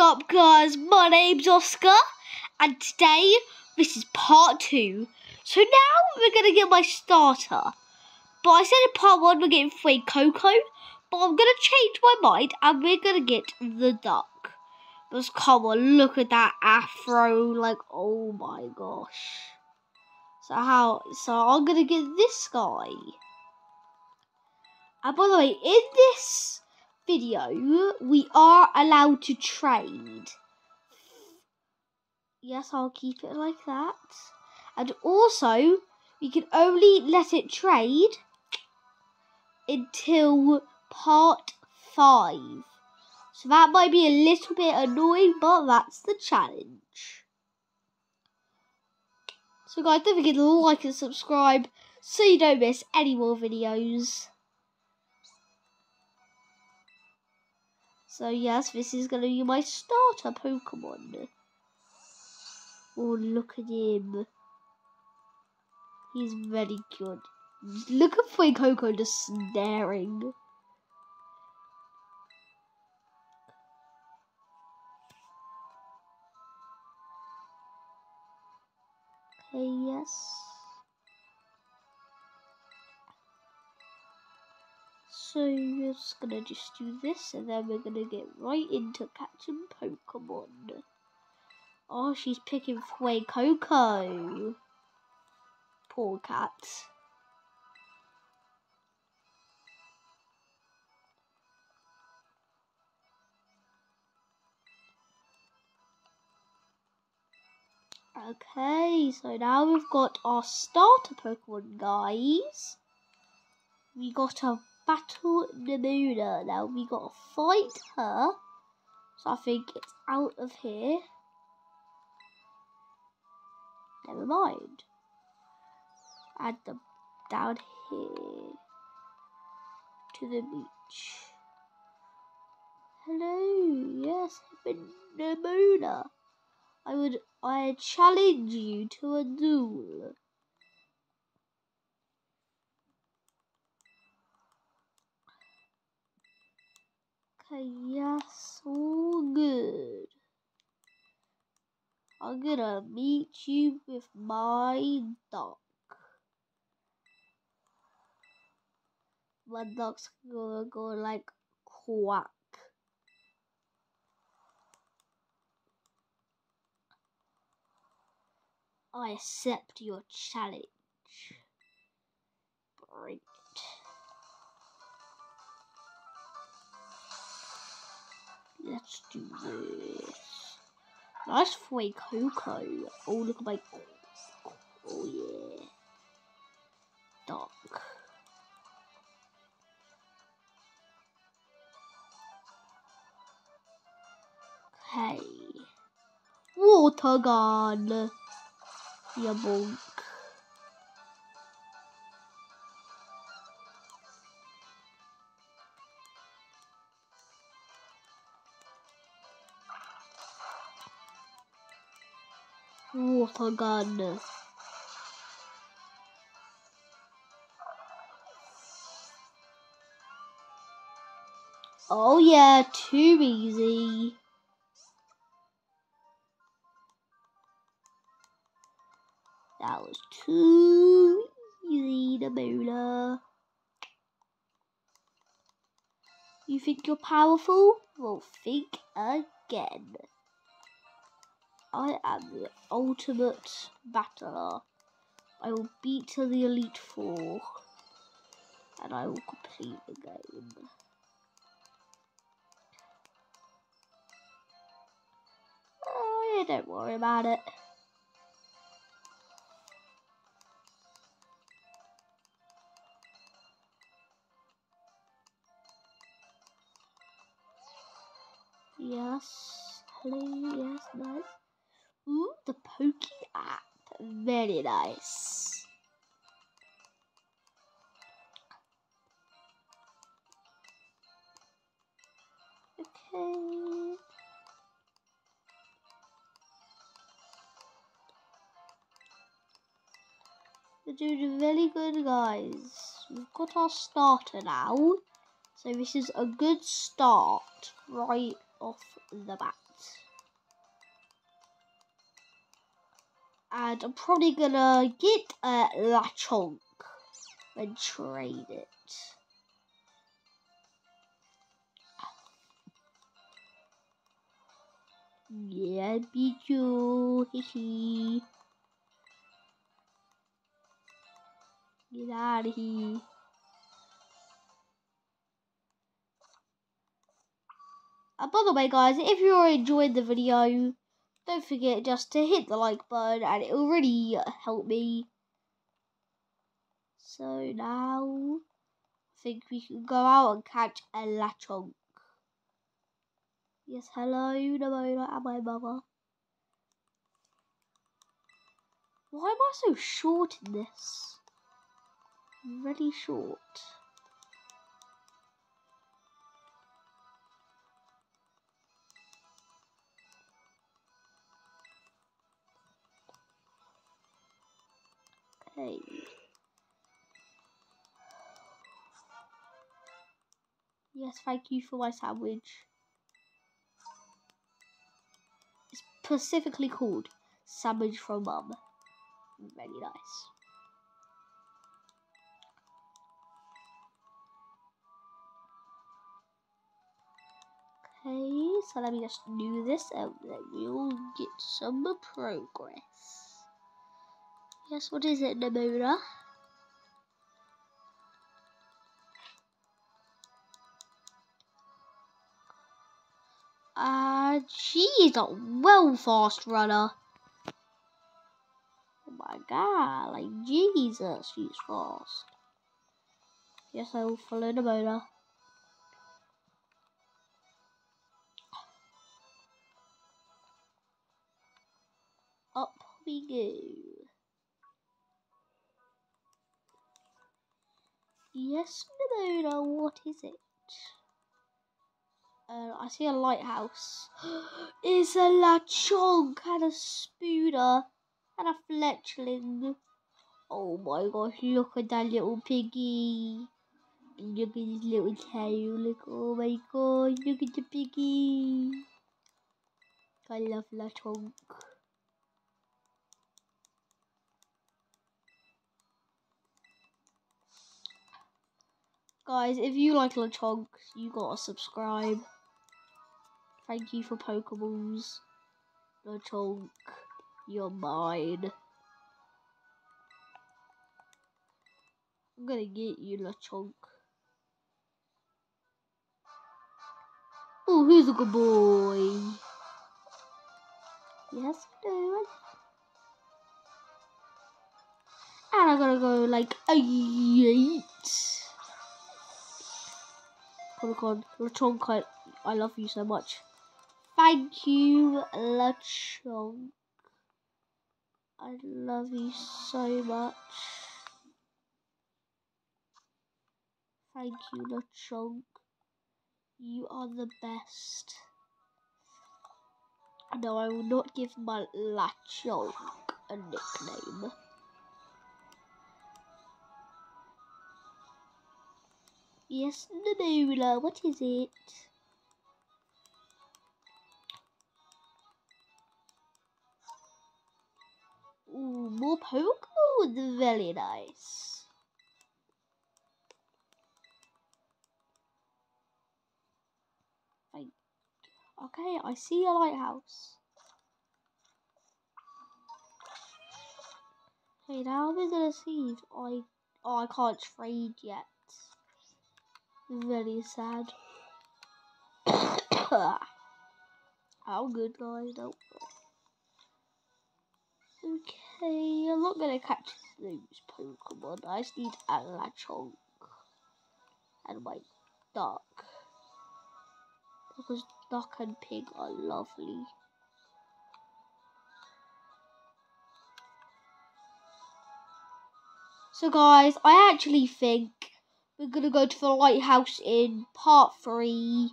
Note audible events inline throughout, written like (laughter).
up, guys? My name's Oscar, and today this is part two. So now we're gonna get my starter. But I said in part one we're getting Fuecoco, but I'm gonna change my mind and we're gonna get the duck. Because come on, look at that afro, like oh my gosh. So how? So I'm gonna get this guy. And by the way, in this video, we are allowed to trade. Yes, I'll keep it like that. And also, we can only let it trade until part 5. So that might be a little bit annoying, but that's the challenge. So guys, don't forget to like and subscribe so you don't miss any more videos. So yes, this is going to be my starter Pokemon. Oh, look at him. He's very good. Look at Fuecoco just staring. Okay, yes. So we're just gonna just do this and then we're gonna get right into catching Pokemon. Oh, she's picking Fuecoco. Poor cat. Okay, so now we've got our starter Pokemon, guys. We got a battle Nemona. Now we got to fight her. So I think it's out of here. Never mind. Add them down here to the beach. Hello, yes, been I would I challenge you to a duel. Okay, yes, all good. I'm gonna meet you with my dog. My dog's gonna go like quack. I accept your challenge. Bring Let's do this. Nice Fuecoco. Oh, look at my. Oh, yeah. Duck. Okay. Water gun. Ya bonk. Water gun. Oh yeah, too easy. That was too easy, Nemona. You think you're powerful? Well, think again. I am the ultimate battler. I will beat to the Elite Four. And I will complete the game. Oh, yeah, don't worry about it. Yes. Hello. Yes. Nice. Ooh, the Pokey app. Very nice. Okay. We're doing really good, guys. We've got our starter now. So this is a good start, right? off the bat. And I'm probably gonna get a Lechonk and trade it. Yeah, beat you. Hee Get out of here. And by the way, guys, if you're enjoying the video, don't forget just to hit the like button and it will really help me. So now, I think we can go out and catch a Lechonk. Yes, hello, Nemona and my mother. Why am I so short in this? Really short. Yes, thank you for my sandwich. It's specifically called Sandwich from Mum. Very nice. Okay, so let me just do this and then we'll get some progress. Yes, what is it, Nemona? Uh, she's a well fast runner. Oh my god, like Jesus, she's fast. Yes, I will follow Nemona. Up we go. Yes, Nemona, what is it? Uh, I see a lighthouse. (gasps) it's a Lechonk and a Spooner and a Fletchling. Oh my gosh, look at that little piggy. Look at his little tail. Look, oh my god, look at the piggy. I love Lechonk. Guys, if you like Lechonk, you gotta subscribe. Thank you for Pokeballs. Lechonk, you're mine. I'm gonna get you, Lechonk. Oh, who's a good boy? Yes, dude. And I'm gonna go like eight. Polygon, Lechonk, I, I love you so much. Thank you, Lechonk. I love you so much. Thank you, Lechonk. You are the best. No, I will not give my Lechonk a nickname. Yes, Nebula, what is it? Ooh, more Pokemon, very nice. Okay, I see a lighthouse. Okay, now I'm gonna see if I oh I can't trade yet. Very sad. (coughs) How good, guys. Don't. Okay, I'm not gonna catch those Pokemon. I just need a Lechonk and my duck because duck and pig are lovely. So guys, I actually think we're gonna go to the lighthouse in part three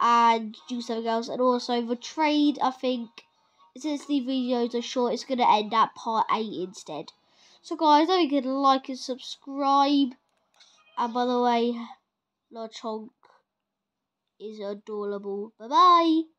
and do something else and also the trade I think since the videos are short it's gonna end at part eight instead so guys don't forget to like and subscribe and by the way Lechonk is adorable. Bye bye.